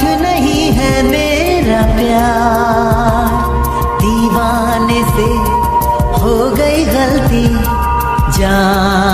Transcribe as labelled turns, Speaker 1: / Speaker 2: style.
Speaker 1: हाथ नहीं है मेरा प्यार। दीवाने से हो गई गलती जान